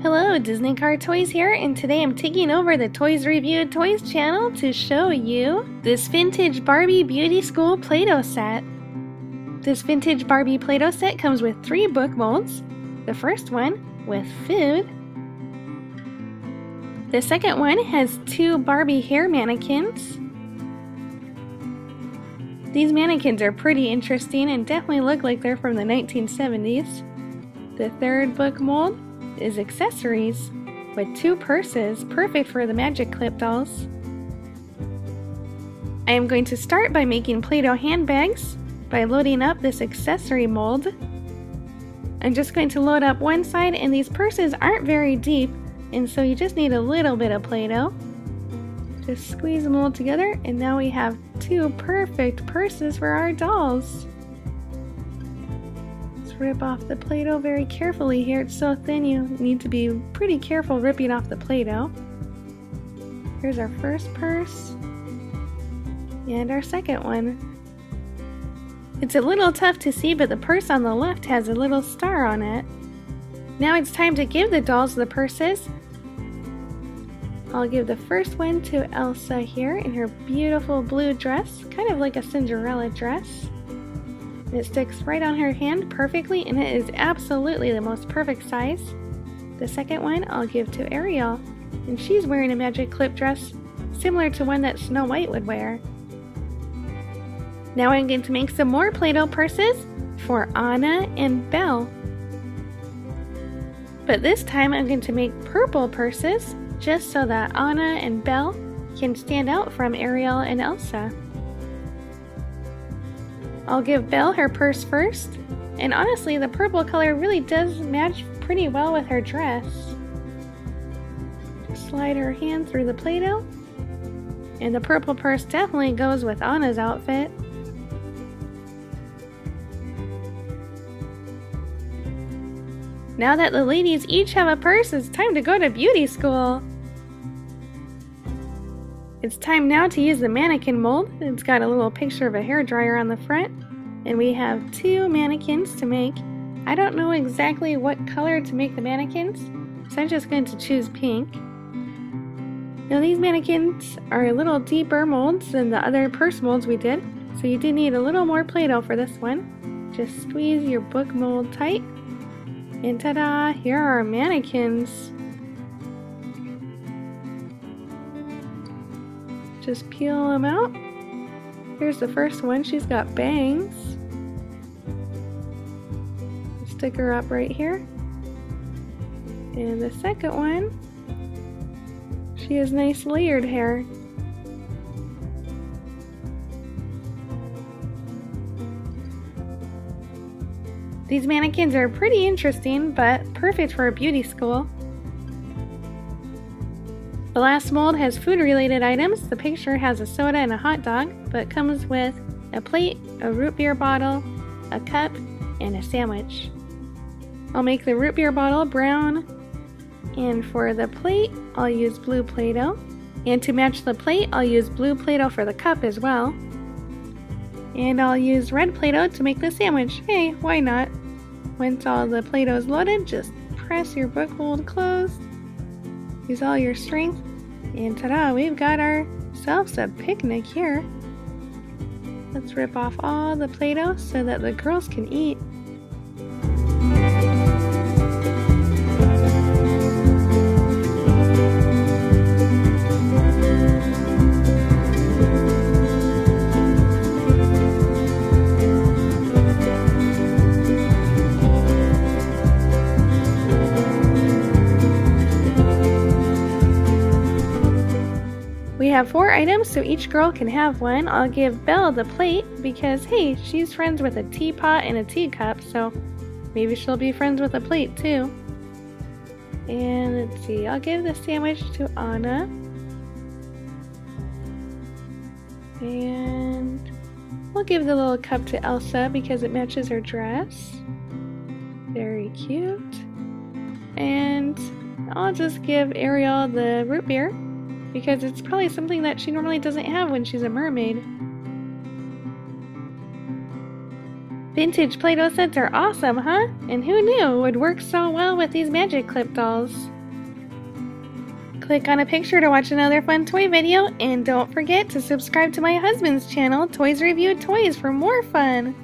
Hello, Disney Car Toys here, and today I'm taking over the Toys Review Toys channel to show you this vintage Barbie Beauty School Play-Doh set. This vintage Barbie Play-Doh set comes with three book molds. The first one with food. The second one has two Barbie hair mannequins. These mannequins are pretty interesting and definitely look like they're from the 1970s. The third book mold is accessories with two purses, perfect for the Magic Clip dolls. I am going to start by making Play-Doh handbags by loading up this accessory mold. I'm just going to load up one side and these purses aren't very deep and so you just need a little bit of Play-Doh. Just squeeze them all together and now we have two perfect purses for our dolls rip off the Play-Doh very carefully here. It's so thin you need to be pretty careful ripping off the Play-Doh. Here's our first purse. And our second one. It's a little tough to see, but the purse on the left has a little star on it. Now it's time to give the dolls the purses. I'll give the first one to Elsa here in her beautiful blue dress, kind of like a Cinderella dress. It sticks right on her hand perfectly and it is absolutely the most perfect size. The second one I'll give to Ariel, and she's wearing a magic clip dress similar to one that Snow White would wear. Now I'm going to make some more Play-Doh purses for Anna and Belle. But this time I'm going to make purple purses just so that Anna and Belle can stand out from Ariel and Elsa. I'll give Belle her purse first. And honestly, the purple color really does match pretty well with her dress. Slide her hand through the Play-Doh. And the purple purse definitely goes with Anna's outfit. Now that the ladies each have a purse, it's time to go to beauty school. It's time now to use the mannequin mold. It's got a little picture of a hair dryer on the front. And we have two mannequins to make. I don't know exactly what color to make the mannequins, so I'm just going to choose pink. Now these mannequins are a little deeper molds than the other purse molds we did, so you do need a little more Play-Doh for this one. Just squeeze your book mold tight, and ta-da, here are our mannequins. Just peel them out. Here's the first one. She's got bangs. Stick her up right here. And the second one, she has nice layered hair. These mannequins are pretty interesting, but perfect for a beauty school. The last mold has food related items. The picture has a soda and a hot dog, but comes with a plate, a root beer bottle, a cup, and a sandwich. I'll make the root beer bottle brown, and for the plate, I'll use blue Play-Doh. And to match the plate, I'll use blue Play-Doh for the cup as well. And I'll use red Play-Doh to make the sandwich. Hey, why not? Once all the Play-Doh is loaded, just press your book mold closed. Use all your strength and ta-da, we've got ourselves a picnic here. Let's rip off all the Play-Doh so that the girls can eat. Have four items, so each girl can have one. I'll give Belle the plate because, hey, she's friends with a teapot and a teacup, so maybe she'll be friends with a plate too. And let's see, I'll give the sandwich to Anna. And we'll give the little cup to Elsa because it matches her dress. Very cute. And I'll just give Ariel the root beer because it's probably something that she normally doesn't have when she's a mermaid. Vintage Play-Doh sets are awesome, huh? And who knew would work so well with these Magic Clip dolls? Click on a picture to watch another fun toy video, and don't forget to subscribe to my husband's channel, Toys Review Toys, for more fun!